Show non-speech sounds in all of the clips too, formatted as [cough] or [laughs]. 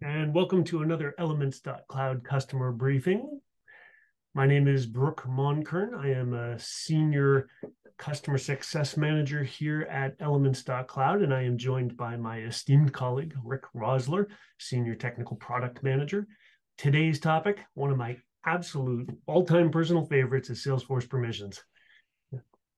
and welcome to another Elements.cloud customer briefing. My name is Brooke Monkern. I am a senior customer success manager here at Elements.cloud, and I am joined by my esteemed colleague, Rick Rosler, senior technical product manager. Today's topic, one of my absolute all-time personal favorites is Salesforce permissions.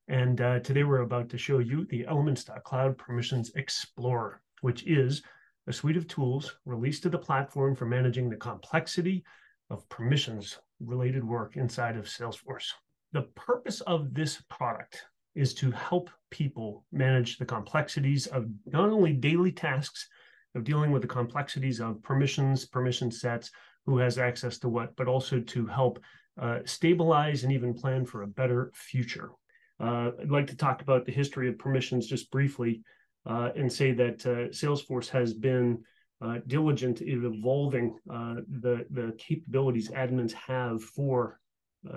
And uh, today we're about to show you the Elements.cloud Permissions Explorer, which is a suite of tools released to the platform for managing the complexity of permissions related work inside of Salesforce. The purpose of this product is to help people manage the complexities of not only daily tasks of dealing with the complexities of permissions, permission sets, who has access to what, but also to help uh, stabilize and even plan for a better future. Uh, I'd like to talk about the history of permissions just briefly and say that uh, Salesforce has been uh, diligent in evolving uh, the, the capabilities admins have for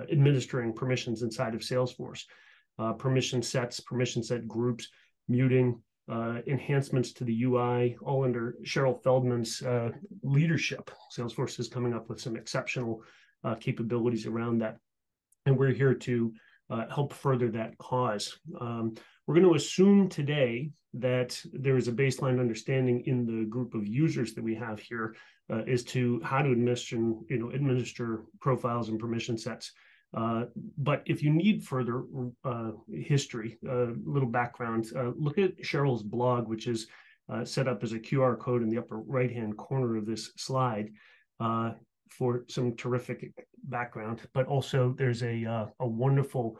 administering permissions inside of Salesforce. permission sets, permission set groups, muting, uh, enhancements to the UI, all under Cheryl Feldman's uh, leadership. Salesforce is coming up with some exceptional uh, capabilities around that. And we're here to help further that cause. Um, we're going to assume today that there is a baseline understanding in the group of users that we have here uh, as to how to administer, you know, administer profiles and permission sets. Uh, but if you need further uh, history, a uh, little background, uh, look at Cheryl's blog, which is uh, set up as a QR code in the upper right-hand corner of this slide for some terrific background. But also, there's a a wonderful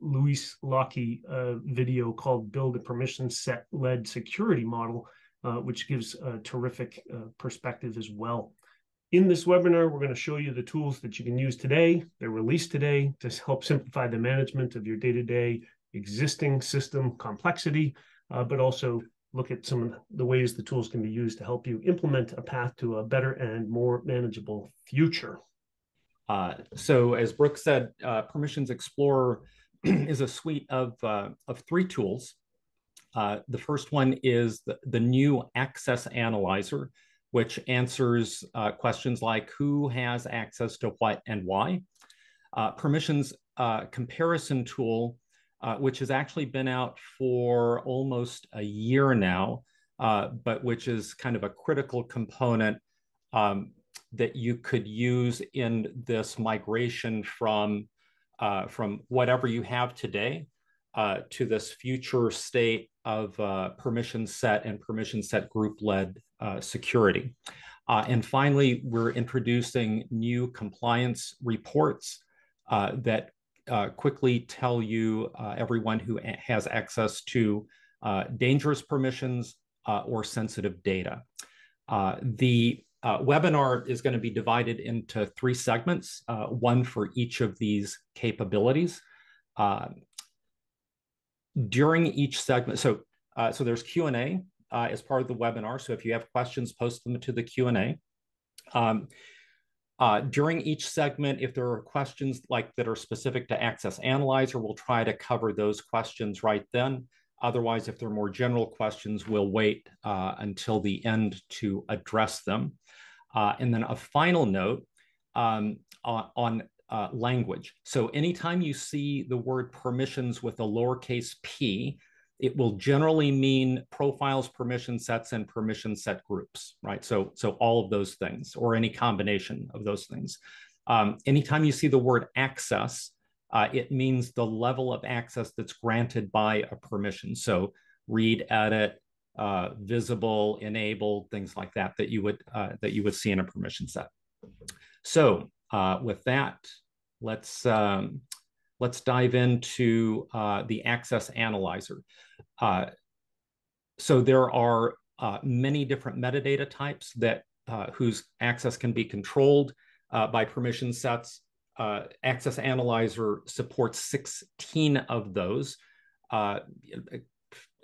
Louise Lockie uh, video called Build a Permission Set Led Security Model, uh, which gives a terrific perspective as well. In this webinar, we're going to show you the tools that you can use today. They're released today to help simplify the management of your day-to-day existing system complexity, uh, but also look at some of the ways the tools can be used to help you implement a path to a better and more manageable future. Uh, so as Brooke said, uh, Permissions Explorer [clears throat] is a suite of, uh, of three tools. Uh, the first one is the, the new Access Analyzer, which answers uh, questions like who has access to what and why. permissions Comparison Tool, which has actually been out for almost a year now, but which is kind of a critical component um, that you could use in this migration from uh, from whatever you have today uh, to this future state of uh, permission set and permission set group led uh, security. Uh, and finally, we're introducing new compliance reports uh, that quickly tell you everyone who has access to dangerous permissions or sensitive data. the uh, webinar is going to be divided into three segments, uh, one for each of these capabilities. Uh, during each segment, so uh, so there's Q&A uh, as part of the webinar. So if you have questions, post them to the Q&A. Um, uh, during each segment, if there are questions like that are specific to Access Analyzer, we'll try to cover those questions right then. Otherwise, if they're more general questions, we'll wait uh, until the end to address them. Uh, and then a final note um, on, on uh, language. So anytime you see the word permissions with a lowercase p, it will generally mean profiles, permission sets, and permission set groups, right? So, so all of those things, or any combination of those things. Um, anytime you see the word access, uh, it means the level of access that's granted by a permission. So read, edit, uh, visible, enabled, things like that that you would uh, that you would see in a permission set. So uh, with that, let's um, let's dive into uh, the access analyzer. Uh, so there are many different metadata types that whose access can be controlled by permission sets. Access analyzer supports 16 of those uh,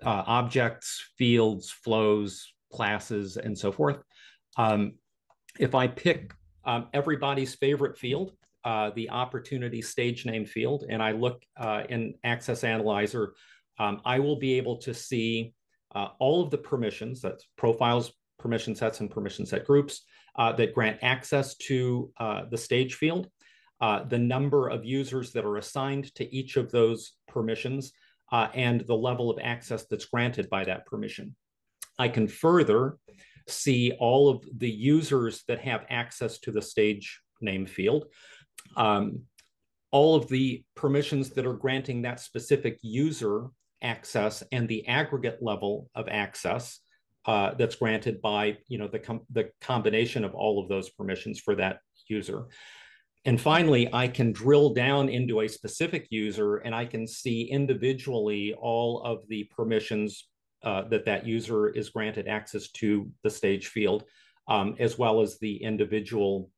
objects, fields, flows, classes, and so forth. Um, if I pick um, everybody's favorite field, uh, the opportunity stage name field, and I look uh, in Access Analyzer, um, I will be able to see uh, all of the permissions, that's profiles, permission sets and permission set groups uh, that grant access to uh, the stage field, uh, the number of users that are assigned to each of those permissions, uh, and the level of access that's granted by that permission. I can further see all of the users that have access to the stage name field, um, all of the permissions that are granting that specific user access and the aggregate level of access uh, that's granted by you know the, com the combination of all of those permissions for that user. And finally, I can drill down into a specific user and I can see individually all of the permissions uh, that that user is granted access to the stage field, um, as well as the individual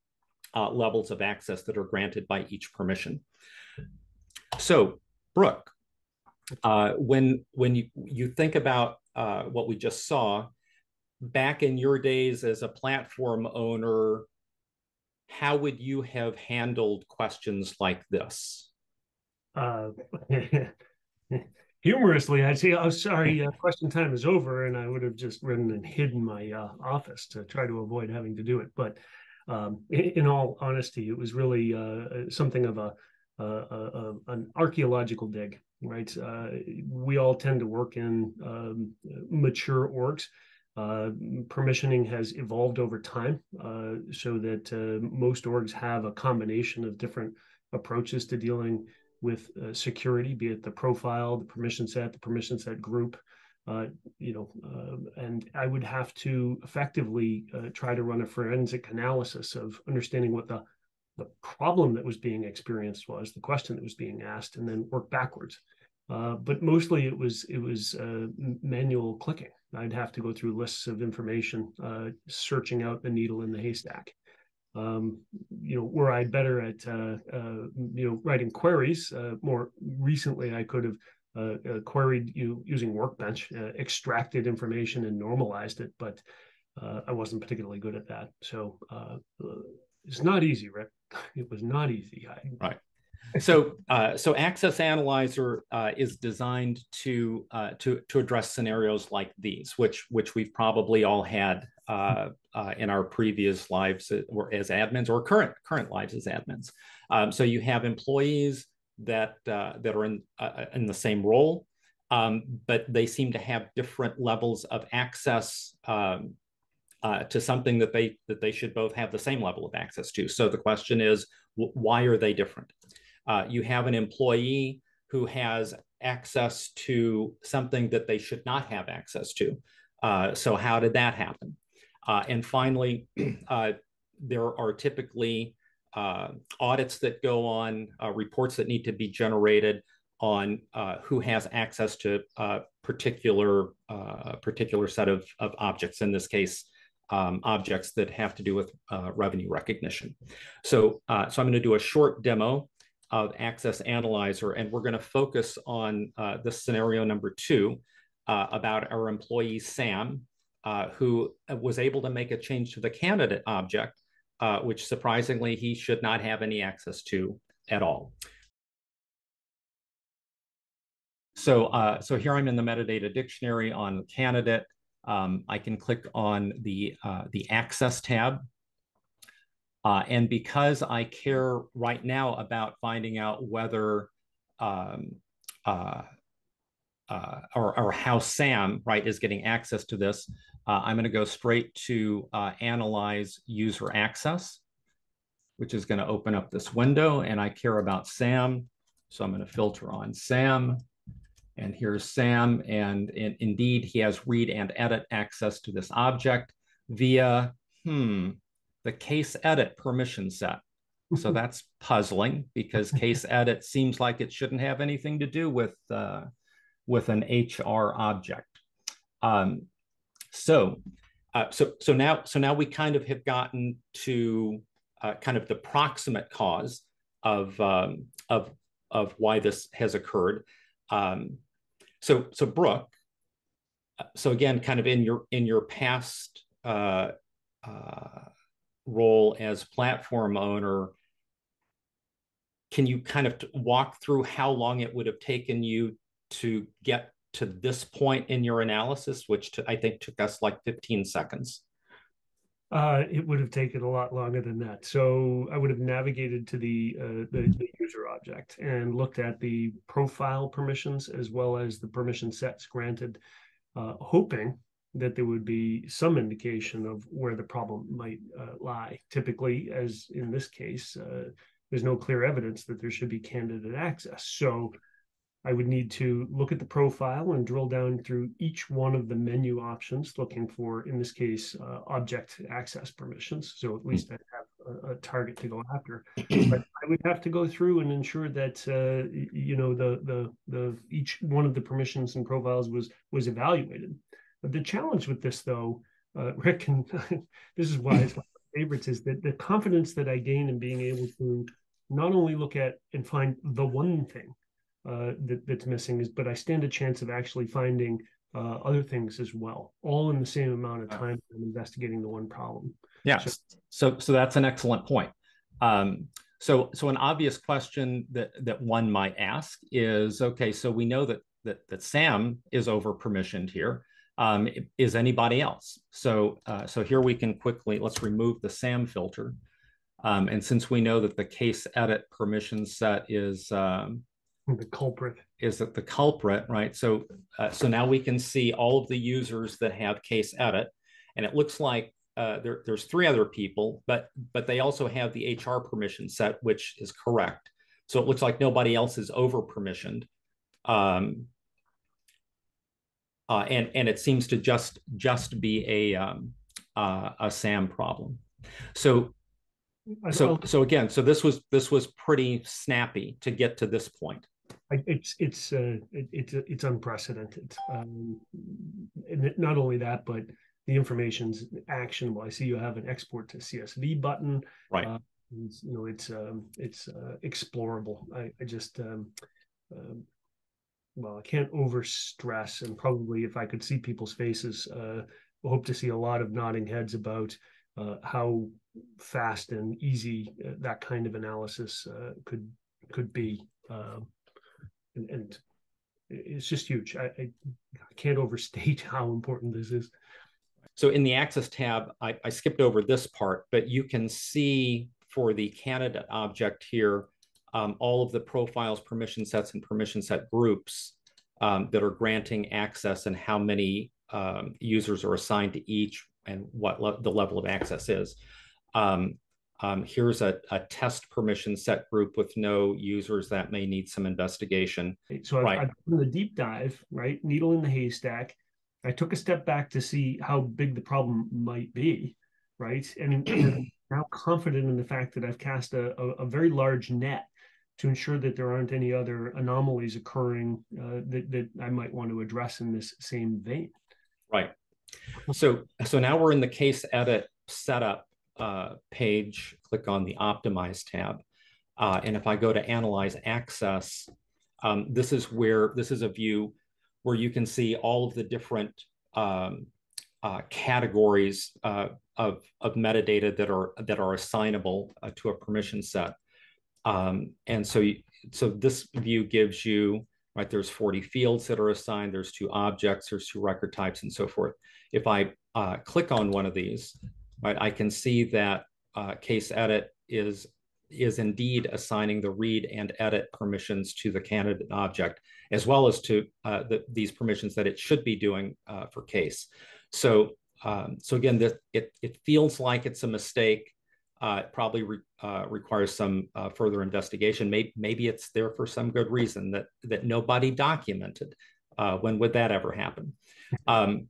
uh, levels of access that are granted by each permission. So, Brooke, uh, when when you, you think about uh, what we just saw, back in your days as a platform owner, how would you have handled questions like this? Uh, [laughs] humorously, I'd say, "Oh, sorry, uh, question time is over," and I would have just written and hidden my uh, office to try to avoid having to do it. But um, in, in, all honesty, it was really uh, something of a, a, a, an archaeological dig. Right, uh, we all tend to work in um, mature orgs. Uh, permissioning has evolved over time uh, so that uh, most orgs have a combination of different approaches to dealing with uh, security, be it the profile, the permission set, the permission set group, uh, you know, uh, and I would have to effectively try to run a forensic analysis of understanding what the the problem that was being experienced was, the question that was being asked, and then work backwards. But mostly it was it was manual clicking. I'd have to go through lists of information, searching out the needle in the haystack um, you know, were I better at, uh, uh, you know, writing queries, uh, more recently I could have uh, uh, queried you using Workbench, uh, extracted information and normalized it, but I wasn't particularly good at that. So it's not easy, Rick. [laughs] It was not easy. I, right. So, uh, so Access Analyzer uh, is designed to uh, to to address scenarios like these, which which we've probably all had uh, uh, in our previous lives or as admins or current current lives as admins. Um, so you have employees that uh, that are in in the same role, um, but they seem to have different levels of access. Um, to something that they that they should both have the same level of access to. So the question is, why are they different? Uh, you have an employee who has access to something that they should not have access to. Uh, so how did that happen? Uh, and finally, [clears throat] uh, there are typically uh, audits that go on, uh, reports that need to be generated on who has access to a particular particular set of, of objects. In this case, um, objects that have to do with revenue recognition. So, so I'm going to do a short demo of Access Analyzer, and we're going to focus on uh, scenario number two uh, about our employee Sam, uh, who was able to make a change to the candidate object, uh, which surprisingly he should not have any access to at all. So, uh, so here I'm in the metadata dictionary on candidate. Um, I can click on the, uh, the access tab uh, and because I care right now about finding out whether um, uh, uh, or, or, how Sam right is getting access to this, uh, I'm going to go straight to uh, analyze user access, which is going to open up this window. And I care about Sam, so I'm going to filter on Sam. And here's Sam, and, and indeed he has read and edit access to this object via hmm the case edit permission set. So [laughs] that's puzzling because [laughs] case edit seems like it shouldn't have anything to do with uh, with an HR object. Um, so, uh, so so now so now we kind of have gotten to uh, kind of the proximate cause of um, of of why this has occurred. Um, so so Brooke, uh, so again, kind of in your in your past uh, uh, role as platform owner, can you kind of walk through how long it would have taken you to get to this point in your analysis, which to, I think took us like 15 seconds? Uh, it would have taken a lot longer than that. So I would have navigated to the, uh, the, the user object and looked at the profile permissions as well as the permission sets granted, uh, hoping that there would be some indication of where the problem might uh, lie. Typically, as in this case, uh, there's no clear evidence that there should be candidate access. So I would need to look at the profile and drill down through each one of the menu options, looking for, in this case, uh, object access permissions. So at least I have a, a target to go after. but I would have to go through and ensure that uh, you know the the the each one of the permissions and profiles was was evaluated. The challenge with this, though, uh, [laughs] Rick, and [laughs] this is why it's one of my favorites, is that the confidence that I gain in being able to not only look at and find the one thing uh, that, that's missing is, but I stand a chance of actually finding uh, other things as well, all in the same amount of time I'm investigating the one problem. Yeah. So, so, so that's an excellent point. Um, so, so an obvious question that that one might ask is, okay, so we know that that that Sam is over permissioned here. Um, is anybody else? So, uh, so here we can quickly let's remove the Sam filter, um, and since we know that the case edit permission set is um, the culprit. is that the culprit right? So uh, so now we can see all of the users that have case edit. And it looks like uh, there, there's three other people but but they also have the hr permission set which is correct. So it looks like nobody else is over permissioned. Um, uh, and and it seems to just just be a um, uh, a sam problem so so so again so this was this was pretty snappy to get to this point it's it's uh, it, it's it's unprecedented. Um, and not only that, but the information's actionable. I see you have an export to CSV button. Right. Uh, you know, it's um, it's uh, explorable. I, I just um, um, well, I can't over stress, and probably if I could see people's faces, uh, hope to see a lot of nodding heads about uh, how fast and easy uh, that kind of analysis uh, could could be. Um, and, and it's just huge. I, I, can't overstate [laughs] how important this is. So in the Access tab, I, I skipped over this part, but you can see for the candidate object here, um, all of the profiles, permission sets, and permission set groups um, that are granting access and how many um, users are assigned to each and what le the level of access is. Um, um, here's a, a, test permission set group with no users that may need some investigation. So right. I've, I've done the deep dive, right? Needle in the haystack. I took a step back to see how big the problem might be, right? And, and now confident in the fact that I've cast a, a, a, very large net to ensure that there aren't any other anomalies occurring uh, that, that I might want to address in this same vein. Right. So, so now we're in the case edit setup uh, page, click on the Optimize tab. Uh, and if I go to Analyze Access, um, this is where, this is a view where you can see all of the different um, uh, categories uh, of, of metadata that are, that are assignable uh, to a permission set. Um, and so, so this view gives you, right, there's 40 fields that are assigned, there's two objects, there's two record types and so forth. If I uh, click on one of these, right? I can see that uh, case edit is is indeed assigning the read and edit permissions to the candidate object, as well as to uh, the, these permissions that it should be doing uh, for case. So, um, so again, this, it, it feels like it's a mistake. Uh, it probably re, uh, requires some uh, further investigation. Maybe, maybe it's there for some good reason that, that nobody documented. Uh, when would that ever happen? [laughs] Um,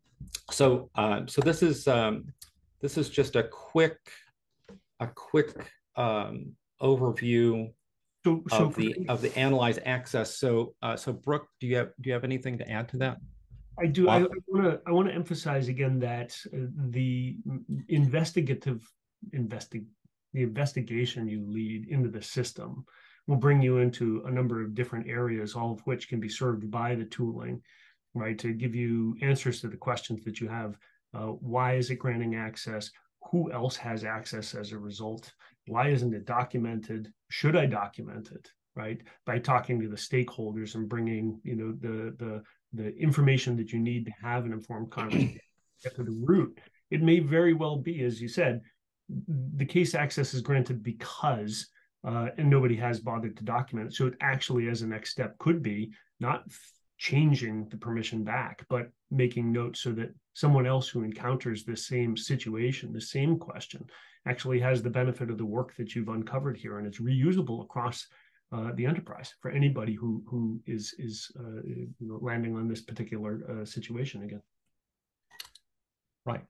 so, so this is um, this is just a quick, a quick um, overview so, so of the of the analyze access. So, uh, so Brooke, do you have do you have anything to add to that? I do. I want to I want to emphasize again that uh, the investigative investi- the investigation you lead into the system will bring you into a number of different areas, all of which can be served by the tooling, right? To give you answers to the questions that you have uh, why is it granting access? Who else has access as a result? Why isn't it documented? Should I document it? Right by talking to the stakeholders and bringing you know the the the information that you need to have an informed conversation get to the root it may very well be, as you said, the case access is granted because uh, and nobody has bothered to document it. So it actually, as a next step, could be not changing the permission back, but making notes so that someone else who encounters the same situation, the same question, actually has the benefit of the work that you've uncovered here, and it's reusable across uh, the enterprise for anybody who who is is uh, you know, landing on this particular uh, situation again. Right.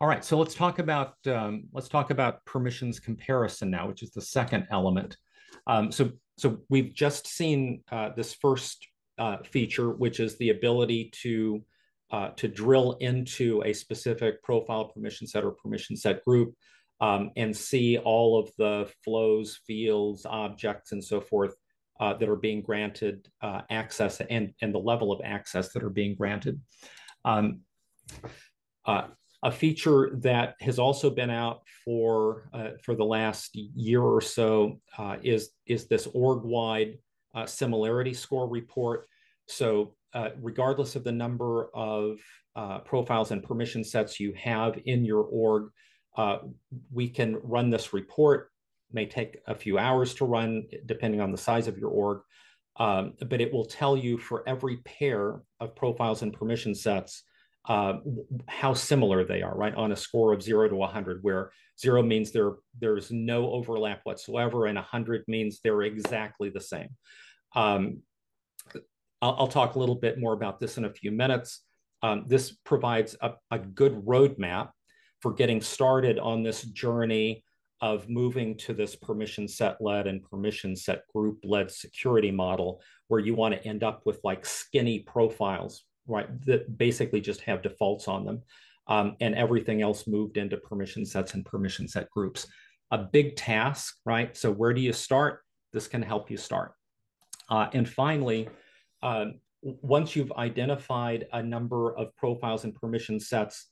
All right. So let's talk about um, let's talk about permissions comparison now, which is the second element. Um, so so we've just seen uh, this first uh, feature, which is the ability to uh, to drill into a specific profile permission set or permission set group um, and see all of the flows, fields, objects, and so forth uh, that are being granted uh, access and, and the level of access that are being granted. Um, uh, a feature that has also been out for uh, for the last year or so uh, is is this org-wide uh, similarity score report. So regardless of the number of profiles and permission sets you have in your org, uh, we can run this report. It may take a few hours to run, depending on the size of your org, um, but it will tell you for every pair of profiles and permission sets uh, how similar they are, right? On a score of zero to 100, where zero means there, there's no overlap whatsoever, and 100 means they're exactly the same. Um, I'll, I'll, talk a little bit more about this in a few minutes. Um, this provides a, a good roadmap for getting started on this journey of moving to this permission set led and permission set group led security model where you want to end up with like skinny profiles right that basically just have defaults on them um, and everything else moved into permission sets and permission set groups. A big task right? So where do you start? This can help you start. Uh, and finally uh, once you've identified a number of profiles and permission sets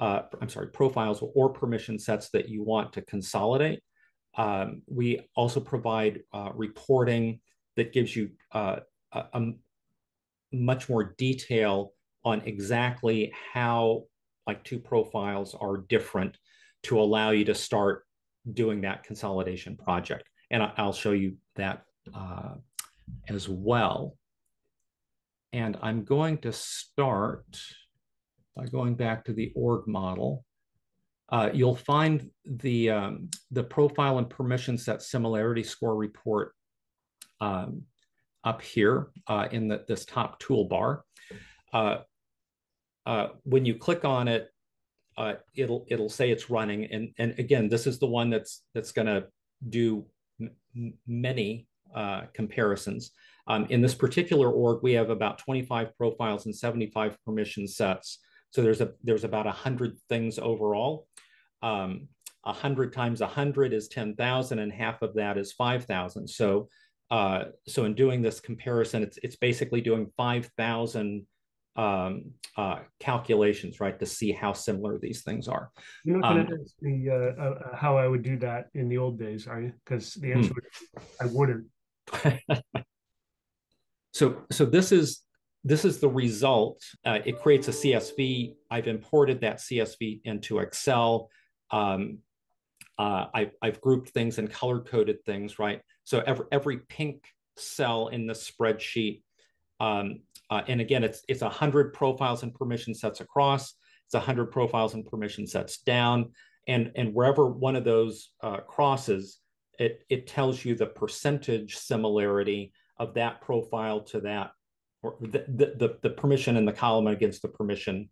uh, I'm sorry, profiles or permission sets that you want to consolidate. Um, we also provide uh, reporting that gives you uh, a, a, much more detail on exactly how like two profiles are different to allow you to start doing that consolidation project. And I, will show you that uh, as well. And I'm going to start by going back to the org model, uh, you'll find the, um, the profile and permission set similarity score report um, up here uh, in the, this top toolbar. Uh, uh when you click on it, uh, it'll it'll say it's running, and and again, this is the one that's that's going to do many uh, comparisons. Um, in this particular org, we have about 25 profiles and 75 permission sets. So there's a there's about a hundred things overall. Um, a hundred times a hundred is ten thousand, and half of that is five thousand. So uh, so in doing this comparison, it's it's basically doing five thousand um, uh, calculations, right, to see how similar these things are. You're not going to ask me how I would do that in the old days, are you? Because the answer hmm. I wouldn't. [laughs] so so this is this is the result. Uh, it creates a CSV. I've imported that CSV into Excel. Um, uh, I, have grouped things and color coded things, right? So every, every pink cell in the spreadsheet, um, uh, and again, it's it's 100 profiles and permission sets across. It's 100 profiles and permission sets down. And, and wherever one of those uh, crosses, it, it tells you the percentage similarity of that profile to that or the, the, the permission in the column against the permission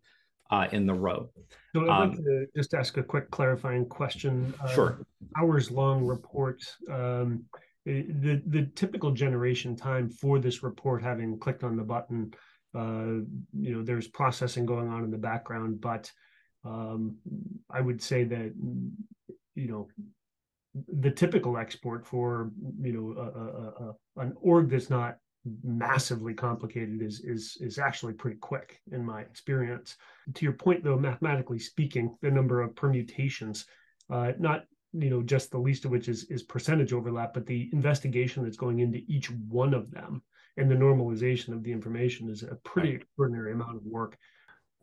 uh, in the row. So I'd like um, to just ask a quick clarifying question. Uh, sure. Hours long report. Um, the the typical generation time for this report, having clicked on the button, uh, you know, there's processing going on in the background, but um, I would say that you know the typical export for you know a, a, a, an org that's not massively complicated is is is actually pretty quick in my experience. To your point, though, mathematically speaking, the number of permutations, uh, not you know just the least of which is is percentage overlap, but the investigation that's going into each one of them and the normalization of the information is a pretty right. extraordinary amount of work.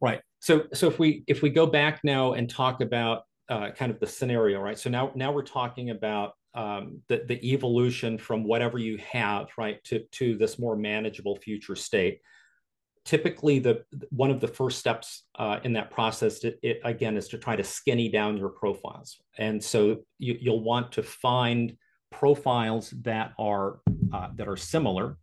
Right. So so if we if we go back now and talk about uh, kind of the scenario, right? So now now we're talking about um, the the evolution from whatever you have, right, to to this more manageable future state. Typically, the one of the first steps uh, in that process, it, it, again, is to try to skinny down your profiles, and so you, you'll want to find profiles that are uh, that are similar,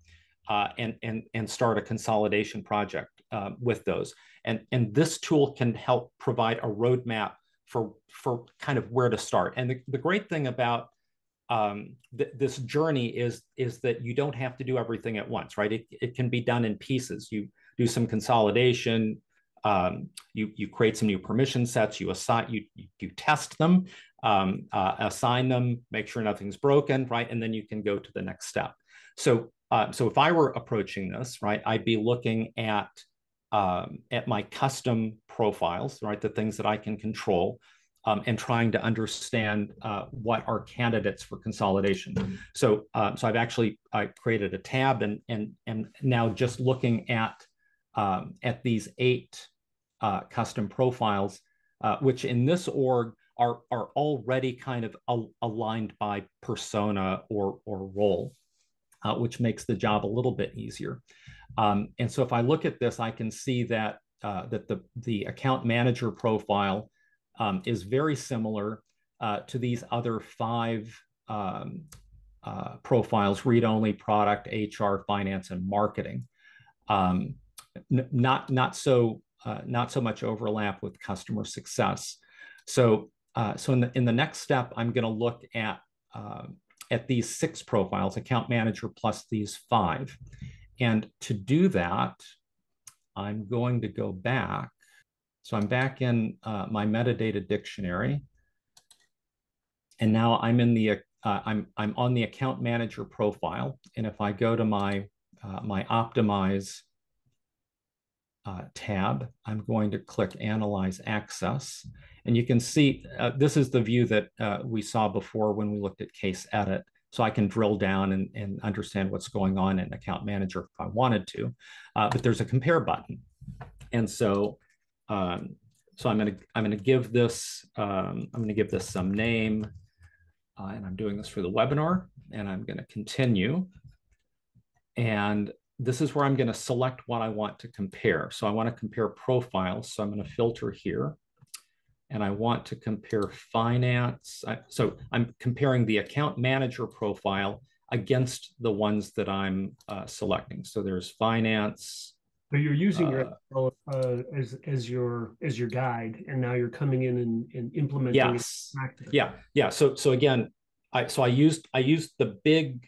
uh, and and and start a consolidation project uh, with those. And and this tool can help provide a roadmap for for kind of where to start. And the, the great thing about um, th- this journey is is that you don't have to do everything at once, right? It, it can be done in pieces. You do some consolidation, um, you you create some new permission sets, you assign you you test them, um, uh, assign them, make sure nothing's broken, right, and then you can go to the next step. So uh, so if I were approaching this, right, I'd be looking at um, at my custom profiles, right, the things that I can control, um, and trying to understand uh, what are candidates for consolidation. So, uh, so I've actually I created a tab and and and now just looking at um, at these eight uh, custom profiles, uh, which in this org are are already kind of al- aligned by persona or or role, uh, which makes the job a little bit easier. Um, and so if I look at this, I can see that uh, that the the account manager profile um, is very similar uh, to these other five um, uh, profiles: read-only, product, HR, finance, and marketing. Um, not not so uh, not so much overlap with customer success. So uh, so in the in the next step, I'm going to look at uh, at these six profiles: account manager plus these five. And to do that, I'm going to go back. So I'm back in uh, my metadata dictionary. And now I'm in the, uh, I'm, I'm on the account manager profile. And if I go to my, uh, my optimize uh, tab, I'm going to click analyze access. And you can see, uh, this is the view that uh, we saw before when we looked at case edit so I can drill down and, and understand what's going on in Account Manager if I wanted to. Uh, but there's a compare button, and so um, so I'm gonna I'm gonna give this um, I'm gonna give this some name, uh, and I'm doing this for the webinar, and I'm gonna continue, and this is where I'm going to select what I want to compare. So I want to compare profiles. So I'm going to filter here and I want to compare finance. So I'm comparing the account manager profile against the ones that I'm uh, selecting. So there's finance. So you're using uh, your uh, as as your as your guide, and now you're coming in and, and implementing. Yes. Yeah. Yeah. So so again, I so I used I used the big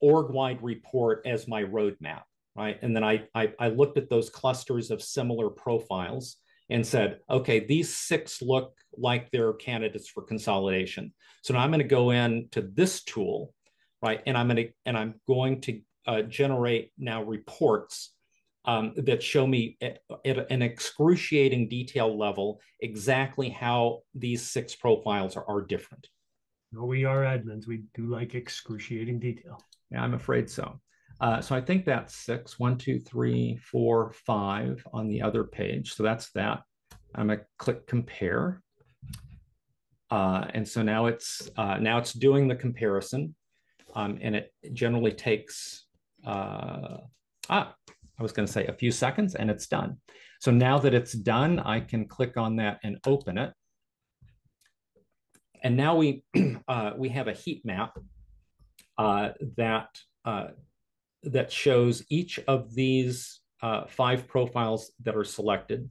org wide report as my roadmap, right? And then I, I I looked at those clusters of similar profiles and said, okay, these six look like they're candidates for consolidation. So now I'm going to go into this tool, right? And I'm going to and I'm going to uh, generate now reports um, that show me at, at, an excruciating detail level exactly how these six profiles are, are different. No, we are admins. We do like excruciating detail. Yeah, I'm afraid so. Uh, so I think that's six, one, two, three, four, five on the other page. So that's that. I'm gonna click compare. Uh, and so now it's uh, now it's doing the comparison, um, and it generally takes uh, ah I was going to say a few seconds, and it's done. So now that it's done, I can click on that and open it. And now we [clears throat] uh, we have a heat map uh, that uh, that shows each of these uh, five profiles that are selected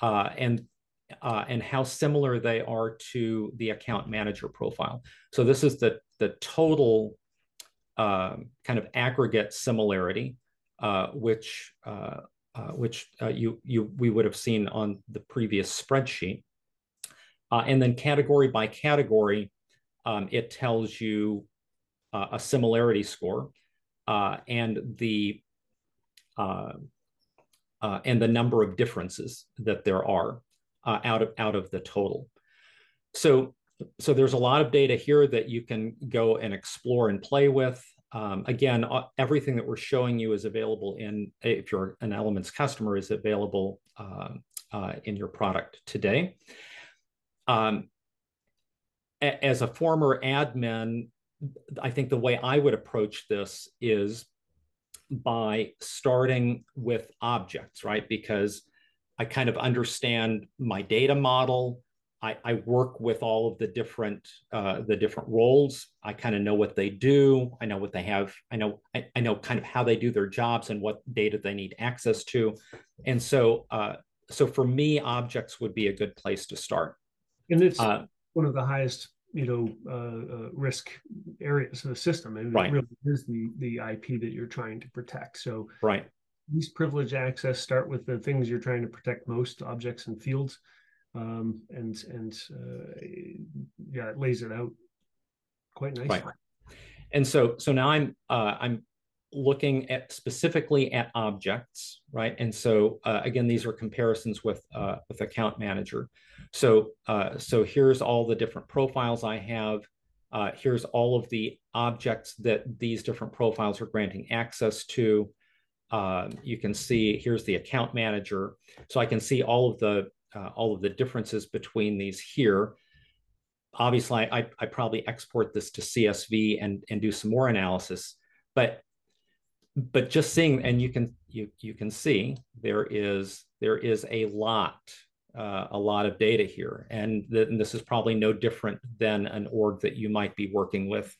uh, and uh, and how similar they are to the account manager profile. So this is the the total uh, kind of aggregate similarity, uh, which uh, which you you we would have seen on the previous spreadsheet, and then category by category, um, it tells you a similarity score uh, and the uh, uh, and the number of differences that there are uh, out of out of the total. So so there's a lot of data here that you can go and explore and play with. Um, again, uh, everything that we're showing you is available in if you're an Elements customer is available uh, in your product today. Um, as a former admin, I think the way I would approach this is by starting with objects, right? Because I kind of understand my data model. I, I work with all of the different uh, the different roles. I kind of know what they do. I know what they have. I know I, I, know kind of how they do their jobs and what data they need access to. And so uh, so for me, objects would be a good place to start. And it's uh, one of the highest you know uh, uh, risk areas of the system and right. it really is the the ip that you're trying to protect so right least privilege access start with the things you're trying to protect most objects and fields um, and and uh, yeah it lays it out quite nicely right. and so so now i'm uh, i'm looking at specifically at objects right and so uh, again these are comparisons with uh, with account manager so uh, so here's all the different profiles i have uh, here's all of the objects that these different profiles are granting access to um, you can see here's the account manager. So I can see all of the uh, all of the differences between these here. Obviously, I, I probably export this to CSV and, and do some more analysis, but but just seeing and you can you you can see there is there is a lot uh, a lot of data here, and, th- and, this is probably no different than an org that you might be working with.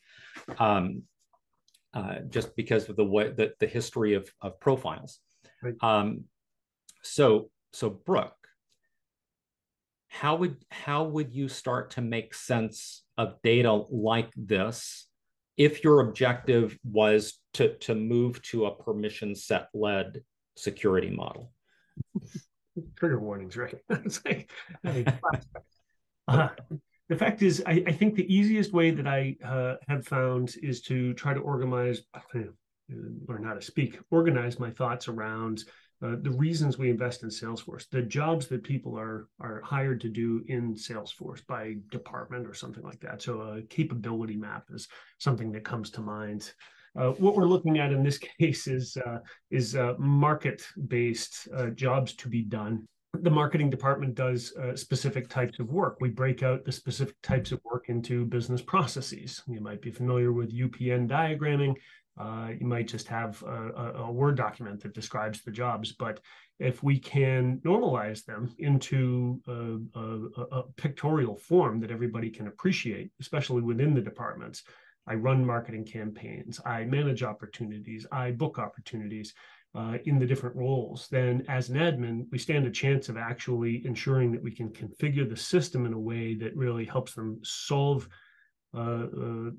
Um, uh, just because of the way the, the history of, of profiles. Right. Um, so so Brooke, how would how would you start to make sense of data like this if your objective was to to move to a permission set led security model? Trigger warnings, right? [laughs] it's like, [laughs] uh, the fact is, I, I, think the easiest way that I uh, have found is to try to organize, learn how to speak, organize my thoughts around uh, the reasons we invest in Salesforce, the jobs that people are are hired to do in Salesforce by department or something like that. So a capability map is something that comes to mind. Uh, what we're looking at in this [laughs] case is uh, is uh, market based uh, jobs to be done the marketing department does uh, specific types of work. We break out the specific types of work into business processes. You might be familiar with UPN diagramming. You might just have a, a, Word document that describes the jobs. But if we can normalize them into a, a, a pictorial form that everybody can appreciate, especially within the departments, I run marketing campaigns, I manage opportunities, I book opportunities uh, in the different roles, then as an admin, we stand a chance of actually ensuring that we can configure the system in a way that really helps them solve, uh, uh,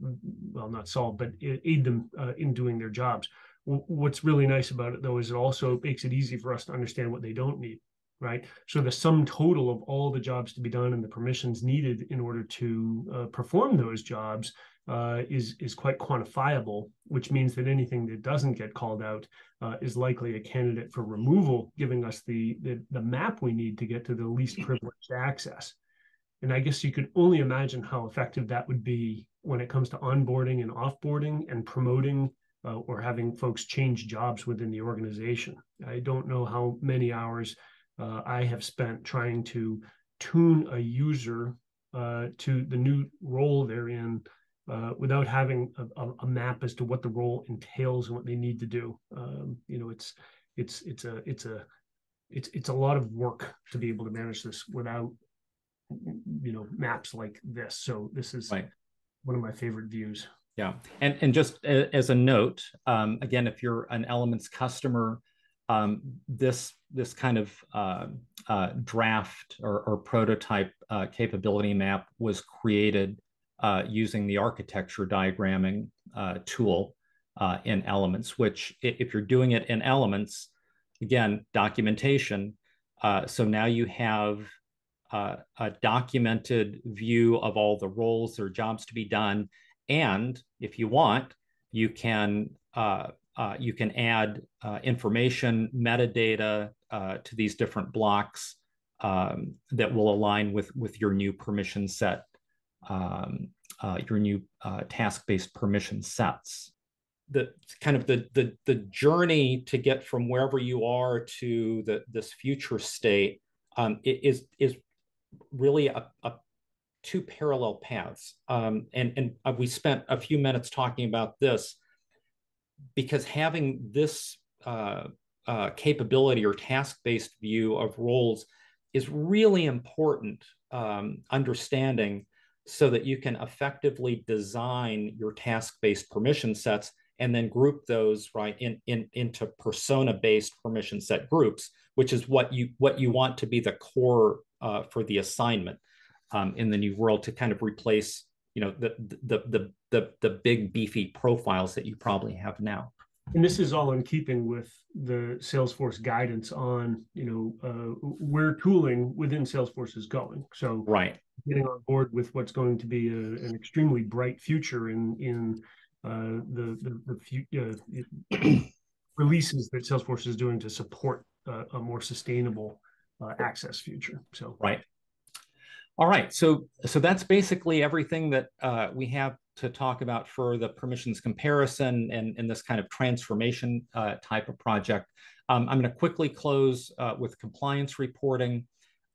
well, not solve, but aid them uh, in doing their jobs. What's really nice about it, though, is it also makes it easy for us to understand what they don't need right? So the sum total of all the jobs to be done and the permissions needed in order to uh, perform those jobs uh, is is quite quantifiable, which means that anything that doesn't get called out uh, is likely a candidate for removal, giving us the, the the map we need to get to the least privileged access. And I guess you could only imagine how effective that would be when it comes to onboarding and offboarding and promoting uh, or having folks change jobs within the organization. I don't know how many hours uh, I have spent trying to tune a user uh, to the new role they're in uh, without having a, a, map as to what the role entails and what they need to do. Um, you know, it's it's it's a it's a it's it's a lot of work to be able to manage this without you know maps like this. So this is right. one of my favorite views. Yeah, and and just as a note, um, again, if you're an Elements customer, um, this this kind of uh, uh, draft or, or prototype uh, capability map was created uh, using the architecture diagramming uh, tool uh, in Elements, which if you're doing it in Elements, again, documentation. so now you have a documented view of all the roles or jobs to be done. And if you want, you can uh, uh, you can add uh, information, metadata uh, to these different blocks um, that will align with, with your new permission set, um, uh, your new uh, task-based permission sets. The kind of the, the, the journey to get from wherever you are to the, this future state um, is is really a, a two parallel paths. Um, and and uh, we spent a few minutes talking about this because having this uh, uh, capability or task-based view of roles is really important um, understanding so that you can effectively design your task-based permission sets and then group those right in, in into persona-based permission set groups, which is what you what you want to be the core uh, for the assignment um, in the new world to kind of replace you know the, the the the the big beefy profiles that you probably have now. And this is all in keeping with the Salesforce guidance on, you know, uh, where tooling within Salesforce is going. So, right, getting on board with what's going to be a, an extremely bright future in in uh, the the, the uh, [clears throat] releases that Salesforce is doing to support uh, a more sustainable uh, access future. So, right. All right, so so that's basically everything that uh, we have to talk about for the permissions comparison and, and this kind of transformation uh, type of project. Um, I'm going to quickly close uh, with compliance reporting.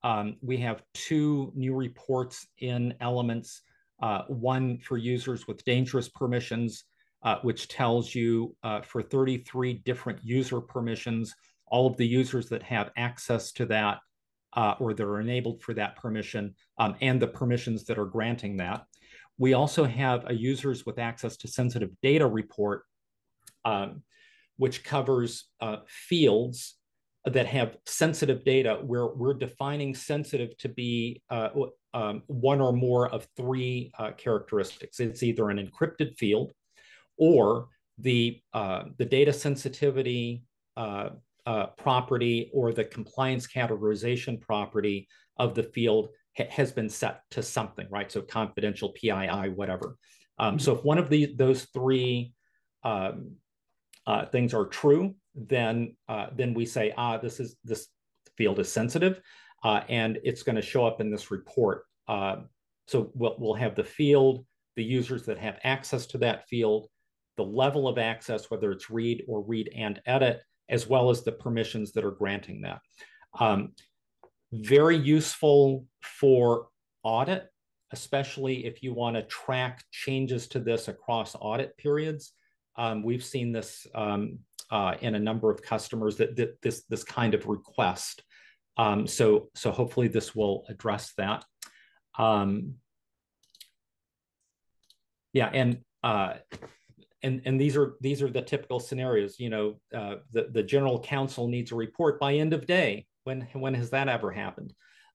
Um, we have two new reports in Elements, uh, one for users with dangerous permissions, uh, which tells you uh, for 33 different user permissions, all of the users that have access to that uh, or that are enabled for that permission um, and the permissions that are granting that. We also have a users with access to sensitive data report, um, which covers uh, fields that have sensitive data where we're defining sensitive to be uh, um, one or more of three uh, characteristics. It's either an encrypted field or the, uh, the data sensitivity uh, uh, property or the compliance categorization property of the field ha has been set to something, right? So confidential, PII, whatever. Um, so if one of the, those three um, uh, things are true, then uh, then we say, ah, this is this field is sensitive, uh, and it's going to show up in this report. Uh, so we'll, we'll have the field, the users that have access to that field, the level of access, whether it's read or read and edit, as well as the permissions that are granting that. Um, very useful for audit, especially if you want to track changes to this across audit periods. Um, we've seen this um, uh, in a number of customers that, that this this kind of request. Um, so so hopefully this will address that. Um, yeah, and uh, and and these are these are the typical scenarios. You know, uh, the the general counsel needs a report by end of day. When when has that ever happened?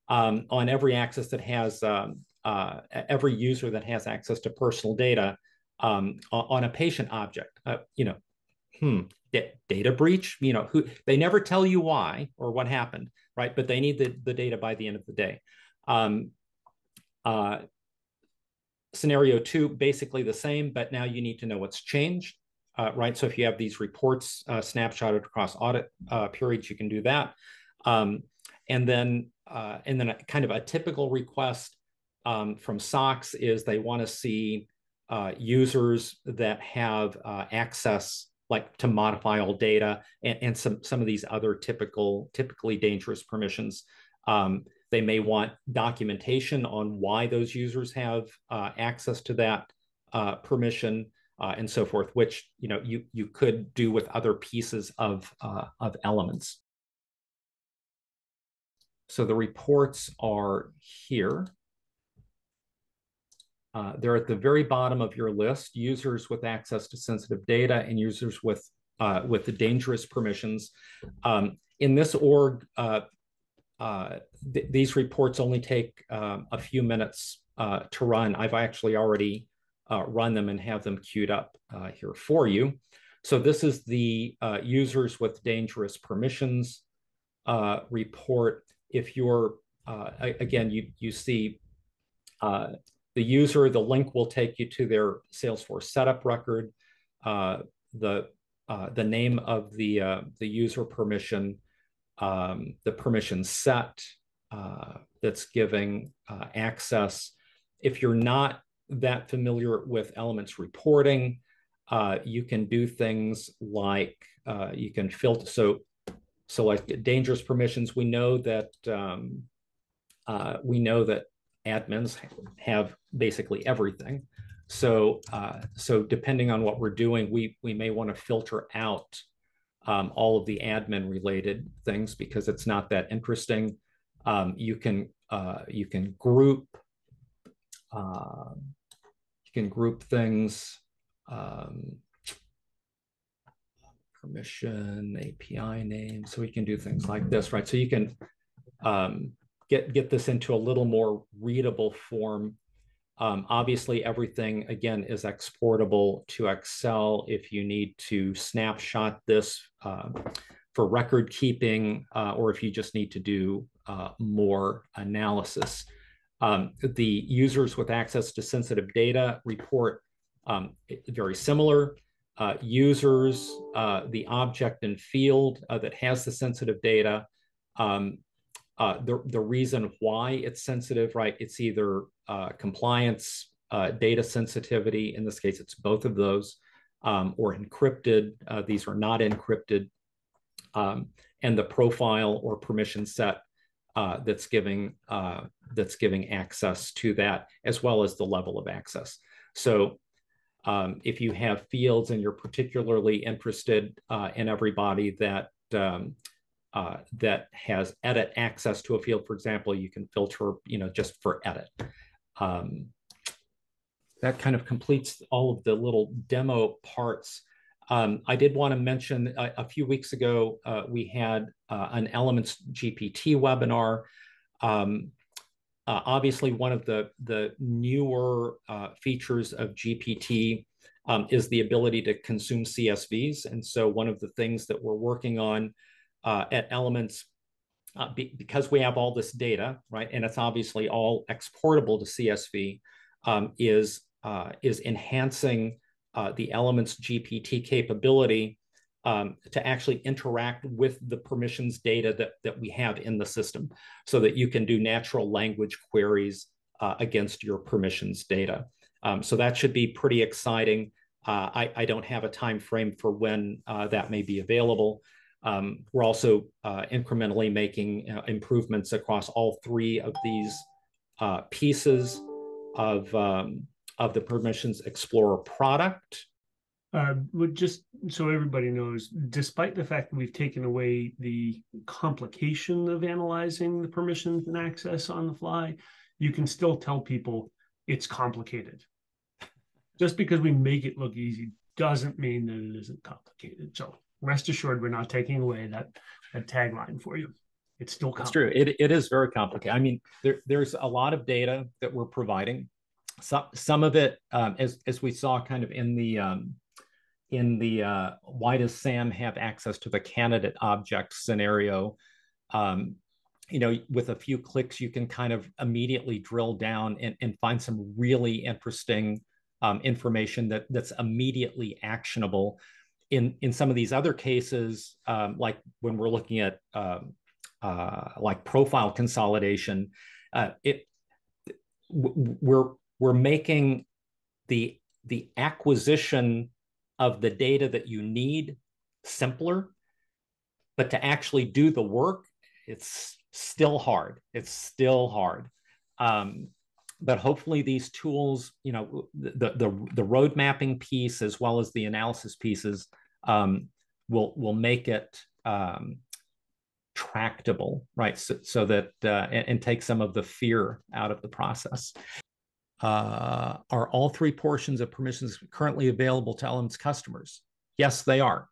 Um, on every access that has um, uh, every user that has access to personal data um, on a patient object. Uh, you know, hmm, data breach. You know, who they never tell you why or what happened, right? But they need the the data by the end of the day. Um, uh, Scenario two, basically the same, but now you need to know what's changed, uh, right? So if you have these reports uh, snapshotted across audit uh, periods, you can do that. Um, and then, uh, and then a, kind of a typical request um, from SOX is they want to see uh, users that have uh, access like to modify all data and, and some some of these other typical typically dangerous permissions um, they may want documentation on why those users have uh, access to that uh, permission uh, and so forth, which you know you you could do with other pieces of of elements. So the reports are here. Uh, they're at the very bottom of your list, users with access to sensitive data and users with uh, with the dangerous permissions. Um, in this org, uh, th these reports only take um, a few minutes uh, to run. I've actually already uh, run them and have them queued up uh, here for you. So this is the uh, users with dangerous permissions uh, report. If you're, again, you, you see the user, the link will take you to their Salesforce setup record, the, the name of the, the user permission, um, the permission set uh, that's giving uh, access. If you're not that familiar with elements reporting, uh, you can do things like uh, you can filter. So so like dangerous permissions, we know that um, uh, we know that admins have basically everything. So uh, so depending on what we're doing, we we may want to filter out um, all of the admin related things because it's not that interesting. Um, you can uh, you can group uh, you can group things. Um, permission, API name. So we can do things like this, right? So you can um, get, get this into a little more readable form. Um, obviously, everything, again, is exportable to Excel if you need to snapshot this uh, for record keeping, uh, or if you just need to do uh, more analysis. Um, the users with access to sensitive data report um, very similar uh, users, uh, the object and field uh, that has the sensitive data, um, uh, the, the reason why it's sensitive, right? It's either uh, compliance, uh, data sensitivity, in this case, it's both of those, um, or encrypted. these are not encrypted. Um, and the profile or permission set that's giving that's giving access to that, as well as the level of access. So um, if you have fields and you're particularly interested uh, in everybody that um, uh, that has edit access to a field, for example, you can filter, you know, just for edit. Um, that kind of completes all of the little demo parts. Um, I did want to mention a, a few weeks ago, uh, we had uh, an Elements GPT webinar. Um, uh, obviously, one of the, the newer uh, features of GPT um, is the ability to consume CSVs. And so one of the things that we're working on uh, at Elements, uh, be, because we have all this data, right, and it's obviously all exportable to CSV, um, is, uh, is enhancing uh, the Elements GPT capability um, to actually interact with the permissions data that, that we have in the system so that you can do natural language queries uh, against your permissions data. Um, so that should be pretty exciting. Uh, I, I, don't have a time frame for when uh, that may be available. Um, we're also uh, incrementally making improvements across all three of these uh, pieces of, um, of the Permissions Explorer product. Uh, just so everybody knows, despite the fact that we've taken away the complication of analyzing the permissions and access on the fly, you can still tell people it's complicated. Just because we make it look easy doesn't mean that it isn't complicated. So rest assured, we're not taking away that, that tagline for you. It's still It's true. It, it is very complicated. I mean, there, there's a lot of data that we're providing. Some, some of it, um, as, as we saw kind of in the um, in the uh, why does Sam have access to the candidate object scenario, um, you know, with a few clicks, you can kind of immediately drill down and, and find some really interesting um, information that that's immediately actionable. In in some of these other cases, um, like when we're looking at um, uh, like profile consolidation, uh, it we're we're making the the acquisition of the data that you need simpler, but to actually do the work, it's still hard. It's still hard. Um, but hopefully these tools, you know, the, the, the road mapping piece as well as the analysis pieces um, will, will make it um, tractable, right? So, so that, uh, and, and take some of the fear out of the process. Uh, are all three portions of permissions currently available to Elements customers? Yes, they are.